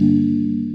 Hey.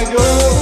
I go.